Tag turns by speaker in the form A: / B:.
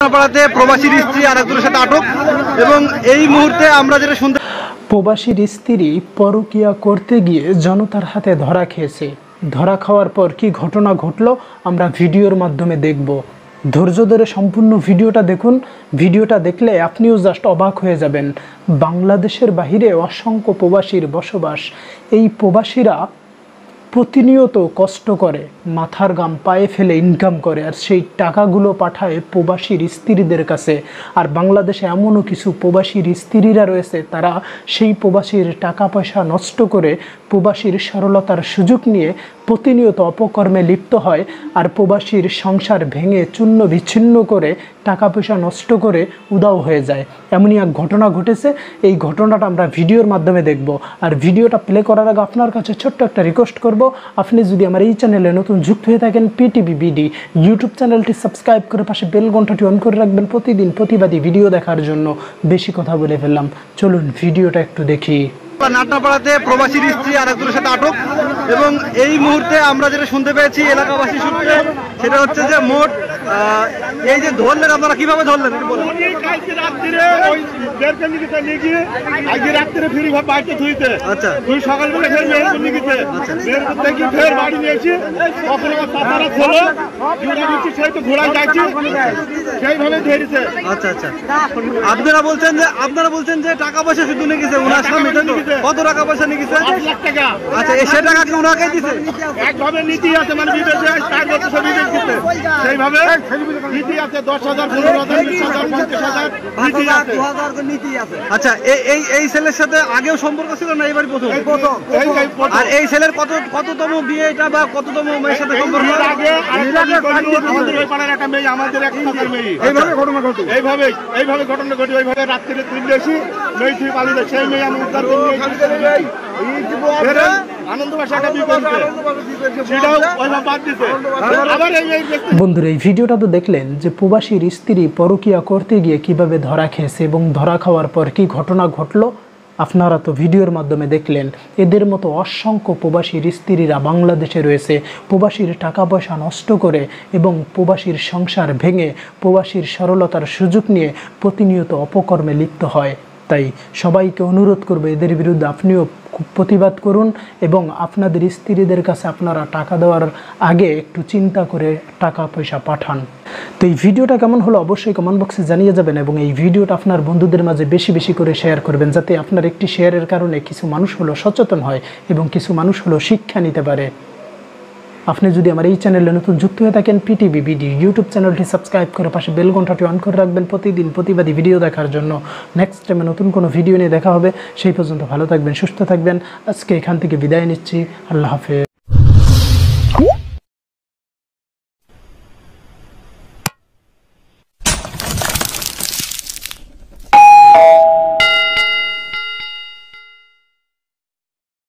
A: পাড়াতে প্রবাসীর স্ত্রী আর একজনের সাথে আটক এবং এই মুহূর্তে আমরা যেটা শুনতে
B: প্রবাসীর স্ত্রী পরকিয়া করতে গিয়ে জনতার হাতে ধরা খেয়েছে। ধরা খাওয়ার পর কি ঘটনা ঘটলো আমরা ভিডিওর মাধ্যমে দেখব। ধৈর্য ধরে সম্পূর্ণ ভিডিওটা দেখুন। ভিডিওটা দেখলে আপনিও জাস্ট অবাক হয়ে যাবেন। বাংলাদেশের বাহিরে অসংখ্য প্রবাসীর বসবাস। এই প্রবাসীরা প্রতিনিয়ত কষ্ট করে, মাথার গাম পায়ে ফেলে ইনকাম করে আর সেই টাকাগুলো পাঠায় প্রবাসীর স্ত্রীদের কাছে। আর বাংলাদেশে এমনও কিছু প্রবাসীর স্ত্রীরা রয়েছে, তারা সেই প্রবাসীর টাকা পয়সা নষ্ট করে প্রবাসীর সরলতার সুযোগ নিয়ে প্রতিনিয়ত অপকর্মে লিপ্ত হয় আর প্রবাসীর সংসার ভেঙে চূর্ণ বিচ্ছিন্ন করে টাকা পয়সা নষ্ট করে উদাও হয়ে যায়। এমনই এক ঘটনা ঘটেছে। এই ঘটনাটা আমরা ভিডিওর মাধ্যমে দেখব। আর ভিডিওটা প্লে করার আগে আপনার কাছে ছোট্ট একটা রিকোয়েস্ট করব। আপনি যদি আমার এই চ্যানেলে নতুন যুক্ত হয়ে থাকেন পিটিভি বিডি ইউটিউব চ্যানেলটি সাবস্ক্রাইব করে পাশে বেল ঘন্টাটি অন করে রাখবেন প্রতিদিন প্রতিবাদী ভিডিও দেখার জন্য। বেশি কথা বলে ফেললাম। চলুন ভিডিওটা একটু দেখি।
A: নাটনাপাড়াতে প্রবাসীর স্ত্রী আর একজনের সাথে আটক। এবং এই মুহূর্তে আমরা যেটা শুনতে পেয়েছি এলাকাবাসী সূত্রে, সেটা হচ্ছে যে মোট এই যে ধরলেন আপনারা কীভাবে ধরলেন?
C: কালকে রাত্রিরে ওই দেড়কে নিকিতে নিয়ে গিয়ে আজকে রাত্রিরে ফিরি বাড়িতে থুইতে
A: আচ্ছা।
C: তুই সকালবেলা ফের মেহেরপুর নিকিতে মেহেরপুর থেকে ফের বাড়ি নিয়েছি তখন আমার ছিল জোড়া দিচ্ছি সেই তো ঘোড়ায় যাচ্ছি। সেইভাবে ধরেছে।
A: আচ্ছা আচ্ছা। আপনারা বলছেন যে আপনারা বলছেন যে টাকা পয়সা শুধু নিয়ে গেছে ওনার স্বামী
C: পয়সা
A: কত টাকা পয়সা নিয়ে গেছে
C: লাখ টাকা।
A: আচ্ছা সে টাকা কি ওনাকে দিছে
C: একভাবে নীতি আছে মানে বিদেশে সেইভাবে নীতি আছে দশ হাজার পনেরো হাজার বিশ হাজার পঞ্চাশ হাজার নীতি আছে।
A: আচ্ছা এই এই ছেলের সাথে আগেও সম্পর্ক ছিল না এবারই প্রথম। আর এই ছেলের কত কততম বিয়ে এটা বা কততম মেয়ের সাথে সম্পর্ক?
C: আগে আমাদের ওই পাড়ার একটা মেয়ে আমাদের এক সাথের মেয়ে।
A: এইভাবে
C: ঘটনা ঘটে। এইভাবে এইভাবে ঘটনা ঘটে। ওইভাবে রাত্রিরে তুলে এসি মেয়ে তুই পালিয়ে সেই মেয়ে আমি উদ্ধার করে
B: বন্ধুরা এই ভিডিওটা তো দেখলেন যে প্রবাসীর স্ত্রী পরকিয়া করতে গিয়ে কীভাবে ধরা খেয়েছে এবং ধরা খাওয়ার পর কি ঘটনা ঘটলো? আপনারা তো ভিডিওর মাধ্যমে দেখলেন। এদের মতো অসংখ্য প্রবাসীর স্ত্রীরা বাংলাদেশে রয়েছে। প্রবাসীর টাকা পয়সা নষ্ট করে এবং প্রবাসীর সংসার ভেঙে প্রবাসীর সরলতার সুযোগ নিয়ে প্রতিনিয়ত অপকর্মে লিপ্ত হয়। তাই সবাইকে অনুরোধ করবে এদের বিরুদ্ধে আপনিও প্রতিবাদ করুন এবং আপনাদের স্ত্রীদের কাছে আপনারা টাকা দেওয়ার আগে একটু চিন্তা করে টাকা, পয়সা পাঠান। তো এই ভিডিওটা কেমন হলো অবশ্যই কমেন্ট বক্সে জানিয়ে যাবেন এবং এই ভিডিওটা আপনার বন্ধুদের মাঝে বেশি বেশি করে শেয়ার করবেন যাতে আপনার একটি শেয়ারের কারণে কিছু মানুষ হলো সচেতন হয় এবং কিছু মানুষ হলো শিক্ষা নিতে পারে। আপনি যদি আমার এই চ্যানেলে নতুন যুক্ত হয়ে থাকেন পিটিভি ভিডিও ইউটিউব চ্যানেলটি সাবস্ক্রাইব করে পাশে বেল ঘন্টাটি অন করে রাখবেন প্রতিদিন প্রতিবাদী ভিডিও দেখার জন্য। নেক্সট টাইমে নতুন কোনো ভিডিও নিয়ে দেখা হবে, সেই পর্যন্ত ভালো থাকবেন, সুস্থ থাকবেন। আজকে এখান থেকে বিদায় নিচ্ছি। আল্লাহ হাফেজ।